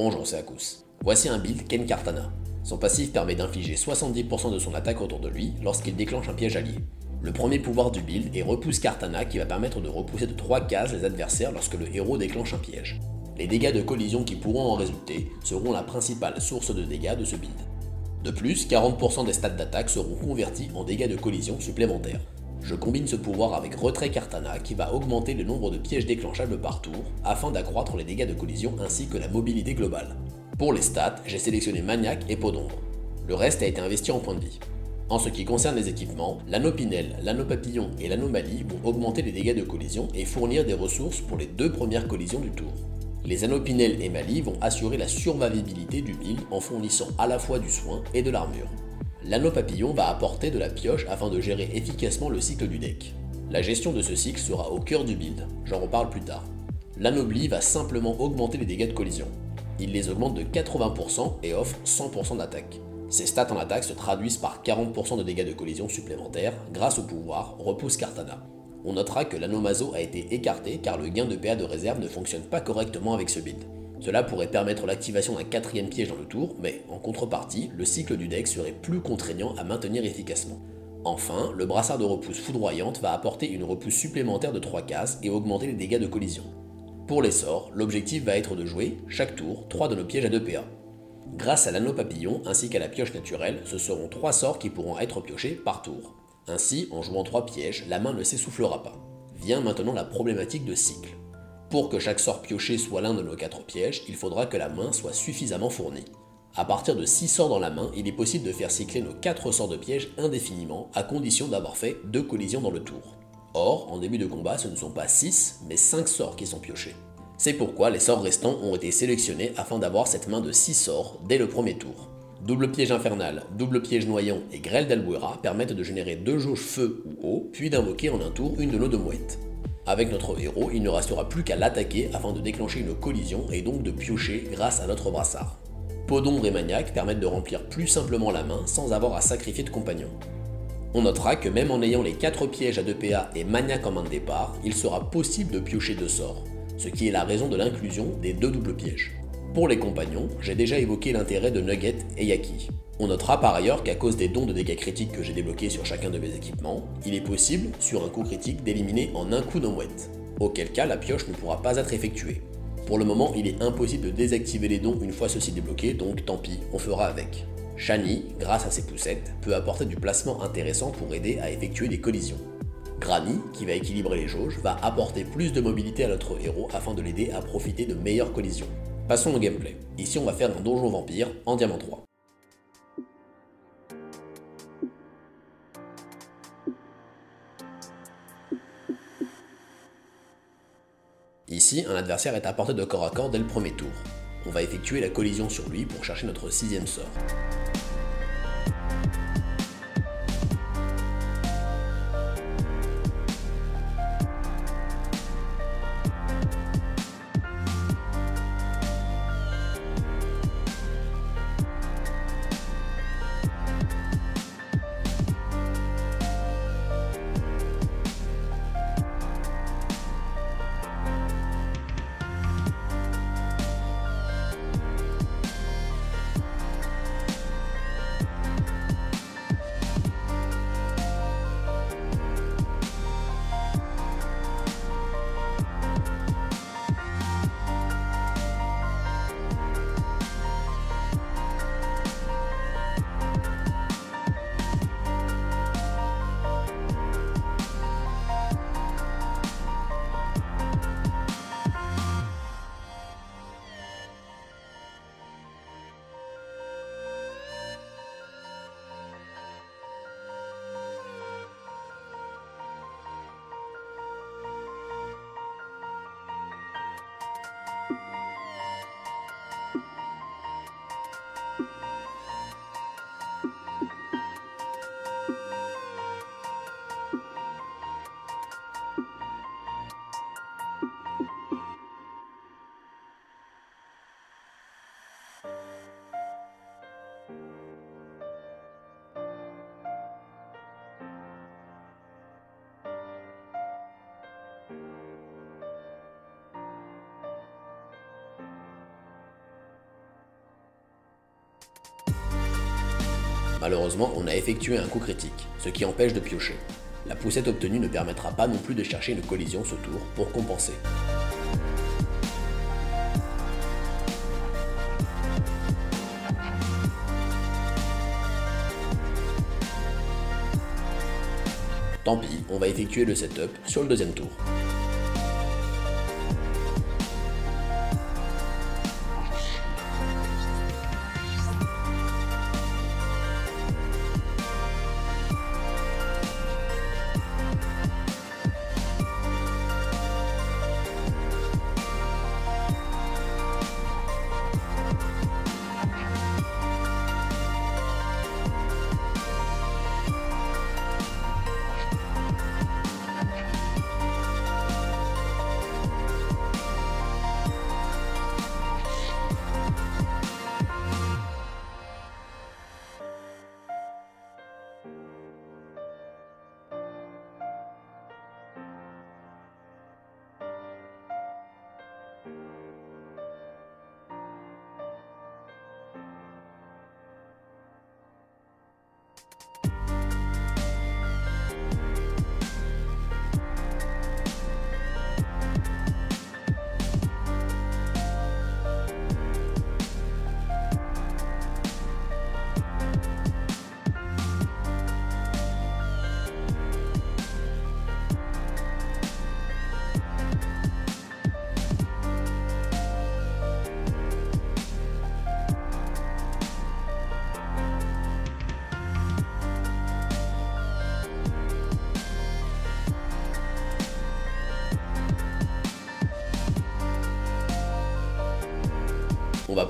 Bonjour, c'est. Voici un build Ken Kartana. Son passif permet d'infliger 70% de son attaque autour de lui lorsqu'il déclenche un piège allié. Le premier pouvoir du build est Repousse Kartana qui va permettre de repousser de 3 cases les adversaires lorsque le héros déclenche un piège. Les dégâts de collision qui pourront en résulter seront la principale source de dégâts de ce build. De plus, 40% des stats d'attaque seront convertis en dégâts de collision supplémentaires. Je combine ce pouvoir avec Retrait Kartana qui va augmenter le nombre de pièges déclenchables par tour afin d'accroître les dégâts de collision ainsi que la mobilité globale. Pour les stats, j'ai sélectionné Maniac et Peau d'ombre. Le reste a été investi en points de vie. En ce qui concerne les équipements, l'anneau Pinel, l'anneau papillon et l'anomalie vont augmenter les dégâts de collision et fournir des ressources pour les deux premières collisions du tour. Les anneaux Pinel et Mali vont assurer la survivabilité du build en fournissant à la fois du soin et de l'armure. L'anneau papillon va apporter de la pioche afin de gérer efficacement le cycle du deck. La gestion de ce cycle sera au cœur du build, j'en reparle plus tard. L'anobli va simplement augmenter les dégâts de collision. Il les augmente de 80% et offre 100% d'attaque. Ces stats en attaque se traduisent par 40% de dégâts de collision supplémentaires grâce au pouvoir Repousse Kartana. On notera que l'anomazo a été écarté car le gain de PA de réserve ne fonctionne pas correctement avec ce build. Cela pourrait permettre l'activation d'un quatrième piège dans le tour, mais en contrepartie, le cycle du deck serait plus contraignant à maintenir efficacement. Enfin, le brassard de repousse foudroyante va apporter une repousse supplémentaire de 3 cases et augmenter les dégâts de collision. Pour les sorts, l'objectif va être de jouer, chaque tour, 3 de nos pièges à 2 PA. Grâce à l'anneau papillon ainsi qu'à la pioche naturelle, ce seront 3 sorts qui pourront être piochés par tour. Ainsi, en jouant 3 pièges, la main ne s'essoufflera pas. Vient maintenant la problématique de cycle. Pour que chaque sort pioché soit l'un de nos 4 pièges, il faudra que la main soit suffisamment fournie. A partir de 6 sorts dans la main, il est possible de faire cycler nos 4 sorts de pièges indéfiniment, à condition d'avoir fait 2 collisions dans le tour. Or, en début de combat, ce ne sont pas 6, mais 5 sorts qui sont piochés. C'est pourquoi les sorts restants ont été sélectionnés afin d'avoir cette main de 6 sorts dès le premier tour. Double piège infernal, double piège noyant et grêle d'Albuera permettent de générer deux jauges feu ou eau, puis d'invoquer en un tour une de nos deux mouettes. Avec notre héros, il ne restera plus qu'à l'attaquer afin de déclencher une collision et donc de piocher grâce à notre brassard. Peau d'ombre et maniaque permettent de remplir plus simplement la main sans avoir à sacrifier de compagnon. On notera que même en ayant les 4 pièges à 2 PA et maniaque en main de départ, il sera possible de piocher deux sorts, ce qui est la raison de l'inclusion des deux doubles pièges. Pour les compagnons, j'ai déjà évoqué l'intérêt de Nugget et Yaki. On notera par ailleurs qu'à cause des dons de dégâts critiques que j'ai débloqués sur chacun de mes équipements, il est possible, sur un coup critique, d'éliminer en un coup nos mouettes, auquel cas la pioche ne pourra pas être effectuée. Pour le moment, il est impossible de désactiver les dons une fois ceci débloqué, donc tant pis, on fera avec. Shani, grâce à ses poussettes, peut apporter du placement intéressant pour aider à effectuer des collisions. Granny, qui va équilibrer les jauges, va apporter plus de mobilité à notre héros afin de l'aider à profiter de meilleures collisions. Passons au gameplay. Ici on va faire un donjon vampire en diamant 3. Ici, un adversaire est à portée de corps à corps dès le premier tour. On va effectuer la collision sur lui pour chercher notre sixième sort. Malheureusement, on a effectué un coup critique, ce qui empêche de piocher. La poussette obtenue ne permettra pas non plus de chercher une collision ce tour pour compenser. Tant pis, on va effectuer le setup sur le deuxième tour.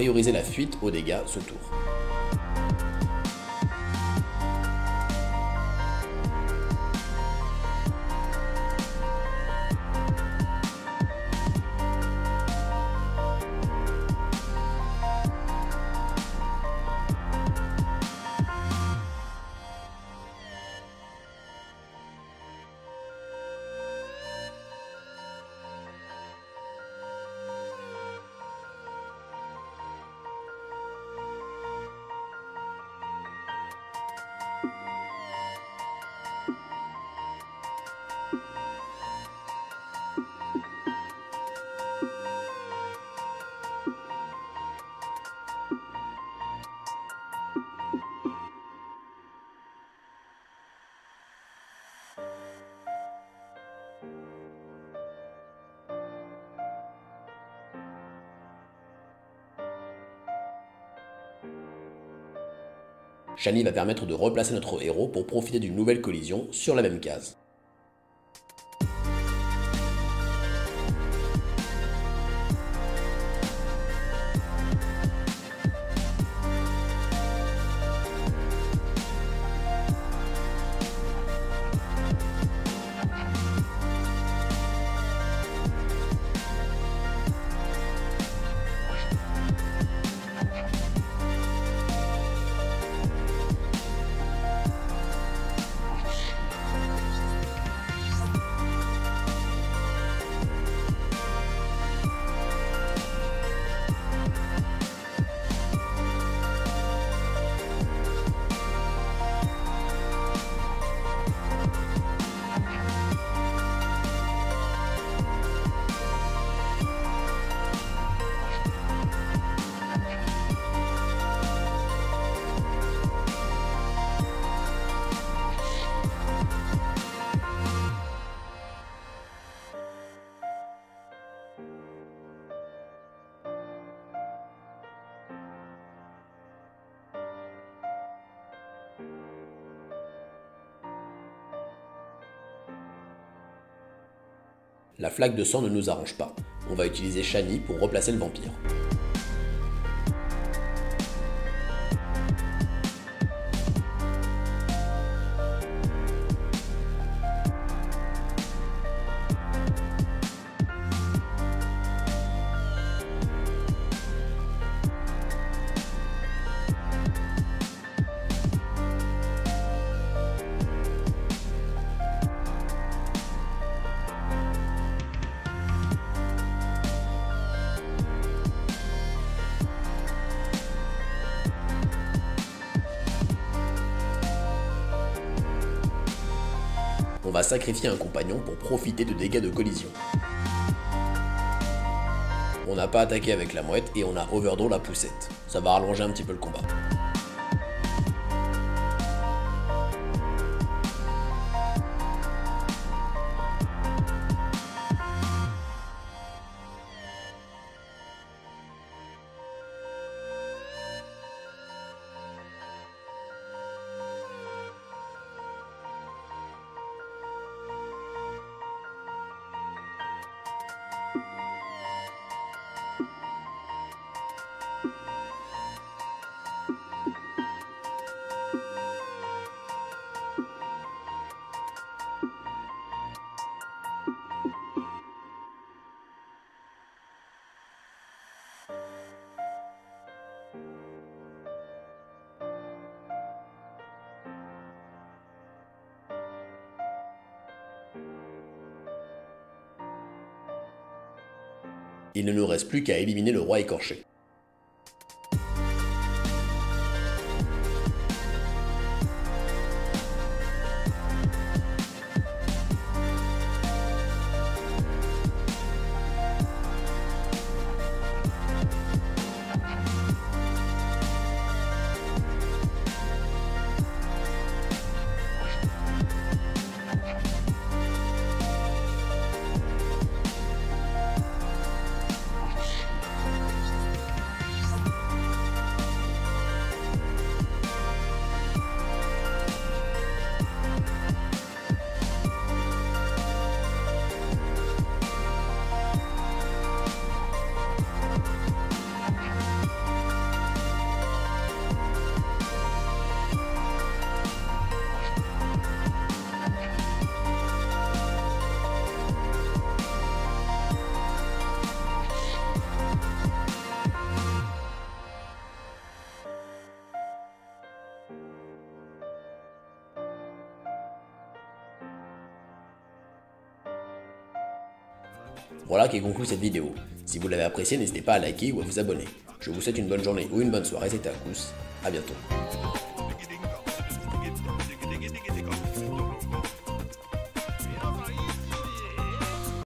Prioriser la fuite aux dégâts ce tour. Shani va permettre de replacer notre héros pour profiter d'une nouvelle collision sur la même case. La flaque de sang ne nous arrange pas. On va utiliser Shani pour replacer le vampire. Sacrifier un compagnon pour profiter de dégâts de collision. On n'a pas attaqué avec la mouette et on a overdraw la poussette. Ça va rallonger un petit peu le combat. Il ne nous reste plus qu'à éliminer le roi écorché. Voilà qui conclut cette vidéo. Si vous l'avez appréciée, n'hésitez pas à liker ou à vous abonner. Je vous souhaite une bonne journée ou une bonne soirée, c'était Akous. A bientôt.